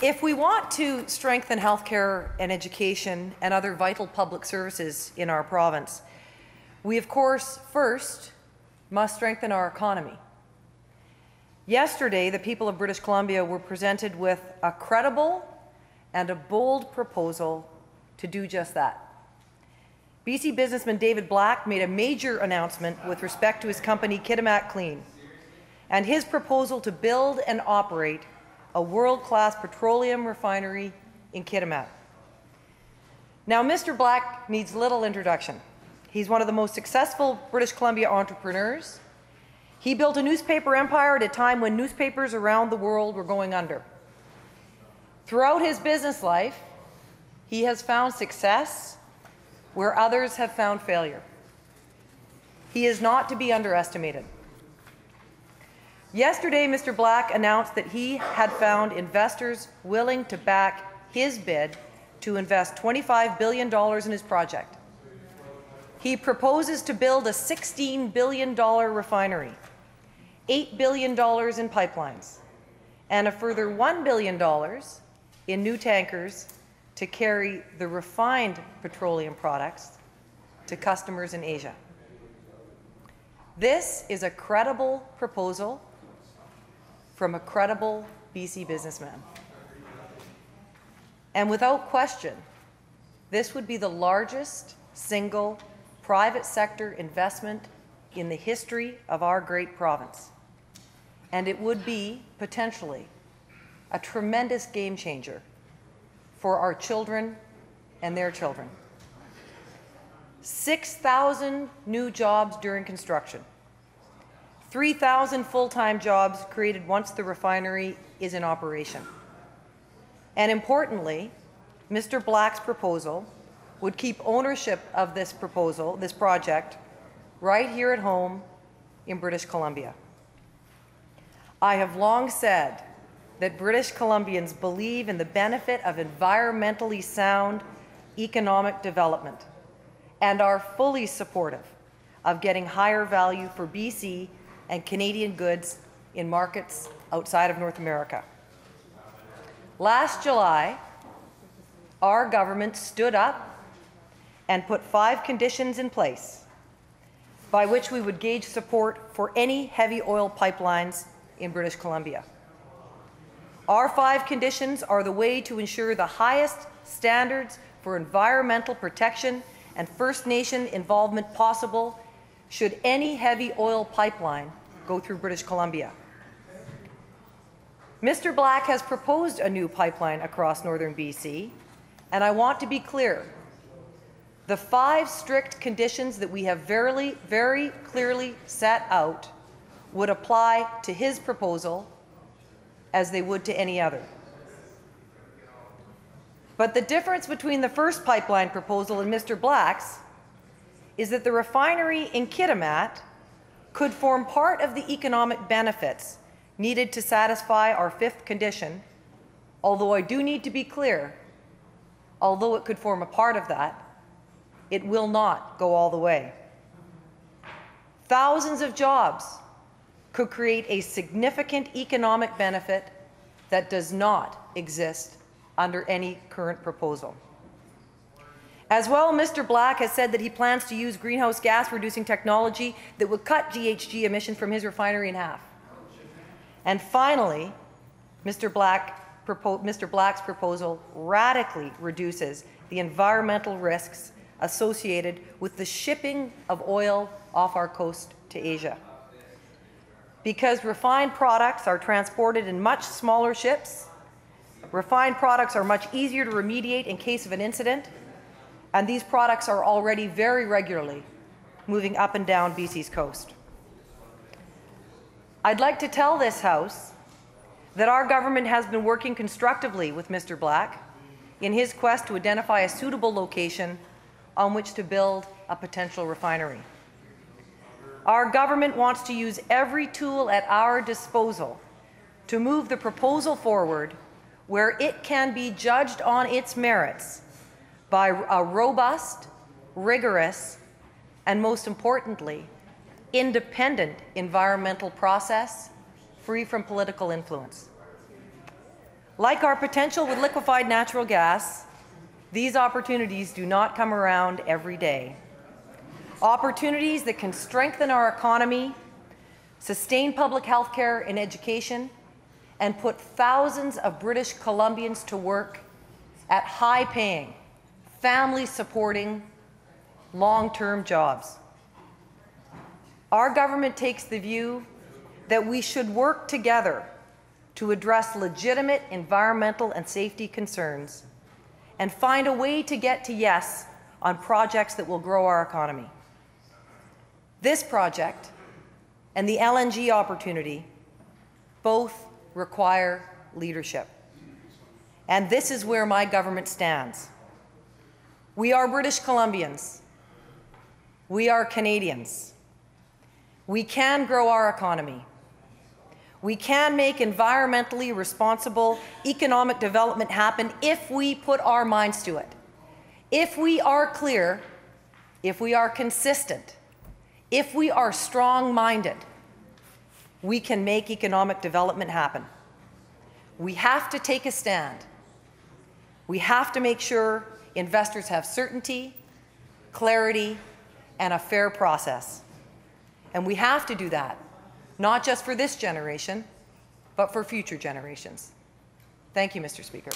If we want to strengthen healthcare and education and other vital public services in our province, we of course first must strengthen our economy. Yesterday, the people of British Columbia were presented with a credible and a bold proposal to do just that. BC businessman David Black made a major announcement with respect to his company Kitimat Clean and his proposal to build and operate a world-class petroleum refinery in Kitimat. Now, Mr. Black needs little introduction. He's one of the most successful British Columbia entrepreneurs. He built a newspaper empire at a time when newspapers around the world were going under. Throughout his business life, he has found success where others have found failure. He is not to be underestimated. Yesterday, Mr. Black announced that he had found investors willing to back his bid to invest $25 billion in his project. He proposes to build a $16 billion refinery, $8 billion in pipelines, and a further $1 billion in new tankers to carry the refined petroleum products to customers in Asia. This is a credible proposal from a credible BC businessman. And without question, this would be the largest single private sector investment in the history of our great province. And it would be, potentially, a tremendous game changer for our children and their children. 6,000 new jobs during construction. 3,000 full-time jobs created once the refinery is in operation. And importantly, Mr. Black's proposal would keep ownership of this proposal, this project, right here at home in British Columbia. I have long said that British Columbians believe in the benefit of environmentally sound economic development and are fully supportive of getting higher value for BC and Canadian goods in markets outside of North America. Last July, our government stood up and put five conditions in place by which we would gauge support for any heavy oil pipelines in British Columbia. Our five conditions are the way to ensure the highest standards for environmental protection and First Nation involvement possible should any heavy oil pipeline go through British Columbia. Mr. Black has proposed a new pipeline across northern BC, and I want to be clear. The five strict conditions that we have very, very clearly set out would apply to his proposal as they would to any other. But the difference between the first pipeline proposal and Mr. Black's is that the refinery in Kitimat could form part of the economic benefits needed to satisfy our fifth condition, although I do need to be clear, although it could form a part of that, it will not go all the way. Thousands of jobs could create a significant economic benefit that does not exist under any current proposal. As well, Mr. Black has said that he plans to use greenhouse gas reducing technology that would cut GHG emissions from his refinery in half. And finally, Mr. Black Mr. Black's proposal radically reduces the environmental risks associated with the shipping of oil off our coast to Asia. Because refined products are transported in much smaller ships, refined products are much easier to remediate in case of an incident, and these products are already very regularly moving up and down BC's coast. I'd like to tell this House that our government has been working constructively with Mr. Black in his quest to identify a suitable location on which to build a potential refinery. Our government wants to use every tool at our disposal to move the proposal forward where it can be judged on its merits by a robust, rigorous, and most importantly, independent environmental process free from political influence. Like our potential with liquefied natural gas, these opportunities do not come around every day. Opportunities that can strengthen our economy, sustain public health care and education, and put thousands of British Columbians to work at high paying, family supporting, long term jobs. Our government takes the view that we should work together to address legitimate environmental and safety concerns and find a way to get to yes on projects that will grow our economy. This project and the LNG opportunity both require leadership. And this is where my government stands. We are British Columbians. We are Canadians. We can grow our economy. We can make environmentally responsible economic development happen if we put our minds to it. If we are clear, if we are consistent, if we are strong minded, we can make economic development happen. We have to take a stand. We have to make sure investors have certainty, clarity, and a fair process. And we have to do that, not just for this generation, but for future generations. Thank you, Mr. Speaker.